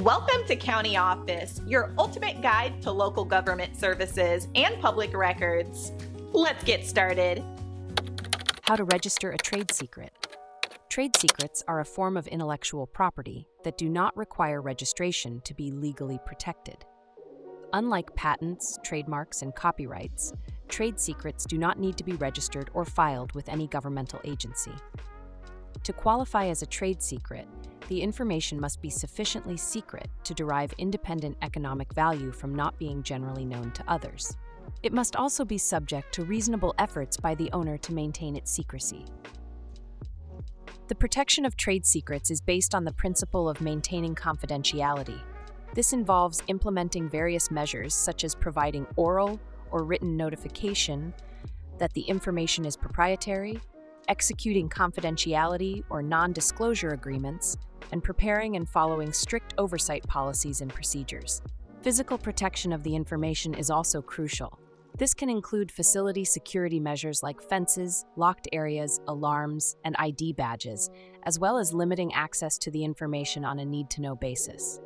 Welcome to County Office, your ultimate guide to local government services and public records. Let's get started. How to register a trade secret. Trade secrets are a form of intellectual property that do not require registration to be legally protected. Unlike patents, trademarks, and copyrights, trade secrets do not need to be registered or filed with any governmental agency. To qualify as a trade secret, the information must be sufficiently secret to derive independent economic value from not being generally known to others. It must also be subject to reasonable efforts by the owner to maintain its secrecy. The protection of trade secrets is based on the principle of maintaining confidentiality. This involves implementing various measures such as providing oral or written notification that the information is proprietary, executing confidentiality or non disclosure agreements, and preparing and following strict oversight policies and procedures. Physical protection of the information is also crucial. This can include facility security measures like fences, locked areas, alarms, and ID badges, as well as limiting access to the information on a need to know basis.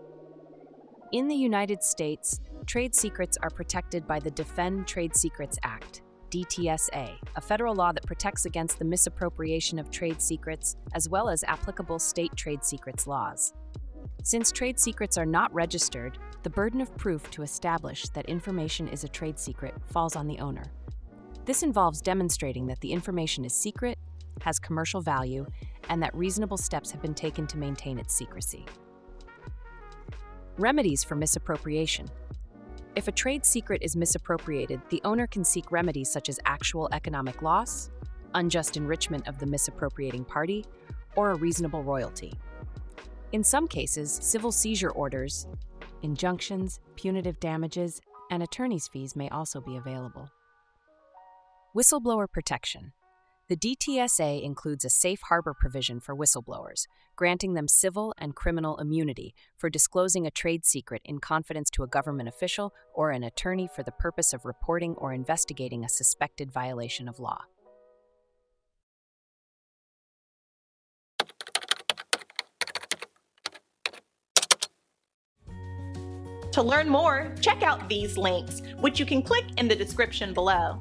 In the United States, trade secrets are protected by the Defend Trade Secrets Act, DTSA, a federal law that protects against the misappropriation of trade secrets, as well as applicable state trade secrets laws. Since trade secrets are not registered, the burden of proof to establish that information is a trade secret falls on the owner. This involves demonstrating that the information is secret, has commercial value, and that reasonable steps have been taken to maintain its secrecy. Remedies for misappropriation. If a trade secret is misappropriated, the owner can seek remedies such as actual economic loss, unjust enrichment of the misappropriating party, or a reasonable royalty. In some cases, civil seizure orders, injunctions, punitive damages, and attorney's fees may also be available. Whistleblower protection. The DTSA includes a safe harbor provision for whistleblowers, granting them civil and criminal immunity for disclosing a trade secret in confidence to a government official or an attorney for the purpose of reporting or investigating a suspected violation of law. To learn more, check out these links, which you can click in the description below